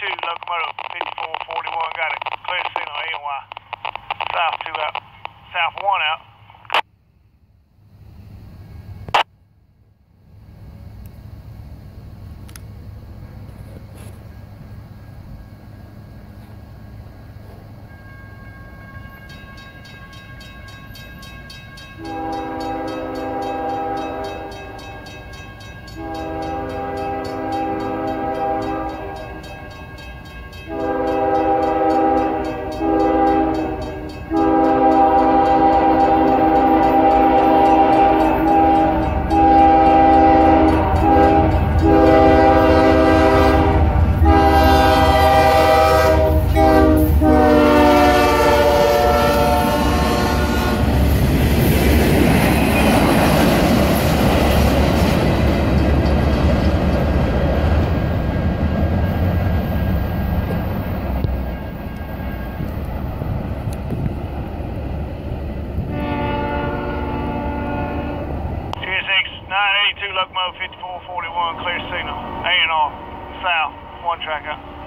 locomotive 5441, got a clear signal ANY. South 2 out. South 1 out. Locomotive 5441, clear signal. A&R, south, one track out.